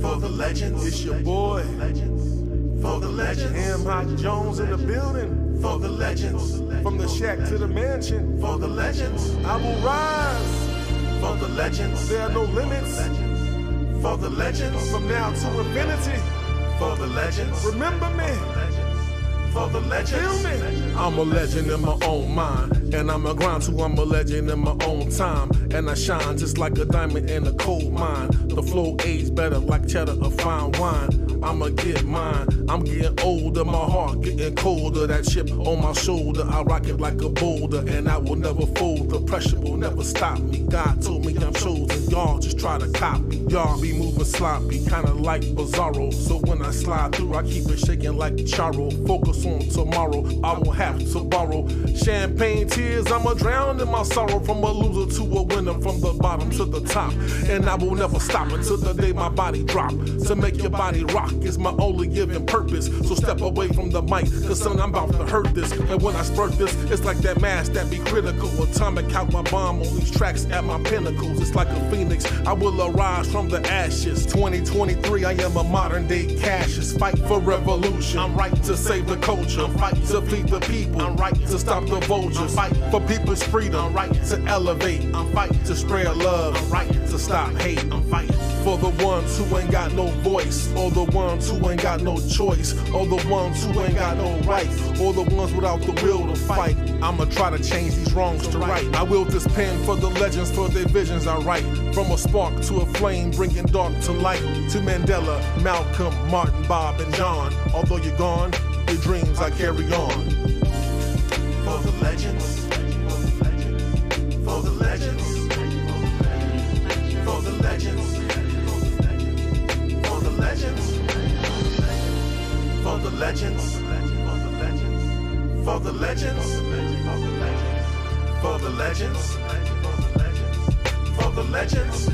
For the legends. It's your boy. For the legends. Hamhock Jones in the building. For the legends. From the shack to the mansion. For the legends. I will rise. For the legends. There are no limits. For the legends. From now to infinity. For the legends. Remember me. For the legends. I'm a legend in my own mind. And I'm a grind too, I'm a legend in my own time. And I shine just like a diamond in a coal mine. The flow age better like cheddar or fine wine. I'ma get mine. I'm getting older, my heart getting colder. That chip on my shoulder, I rock it like a boulder, and I will never fold. The pressure will never stop me. God told me I'm chosen. Y'all just try to copy. Y'all be moving sloppy, kinda like Bizarro. So when I slide through, I keep it shaking like Charo. Focus on tomorrow, I won't have to borrow. Champagne tears, I'ma drown in my sorrow. From a loser to a winner, from the bottom to the top. And I will never stop until the day my body drop. To make your body rock is my only given purpose. So step away from the mic, cause son, I'm about to hurt this. And when I spurt this, it's like that mass that be critical. Atomic out my bomb on these tracks at my pinnacles. It's like a phoenix, I will arise from the ashes. 2023, I am a modern day Cassius. Fight for revolution. I'm right to save the culture. I'm fight to feed the people. I'm right to stop the vultures. I'm fight for people's freedom. I'm right to elevate. I'm fight to spread love. I'm right to stop hate. I'm fighting for the ones who ain't got no voice, or the ones who ain't got no choice, or the ones who ain't got no rights, or the ones without the will to fight. I'ma try to change these wrongs to right. I wield this pen for the legends, for their visions I write. From a spark to a flame, bringing dark to light. To Mandela, Malcolm, Martin, Bob, and John. Although you're gone, your dreams I carry on. For the legends. For the legends. For the legends. For the legends. For the legends.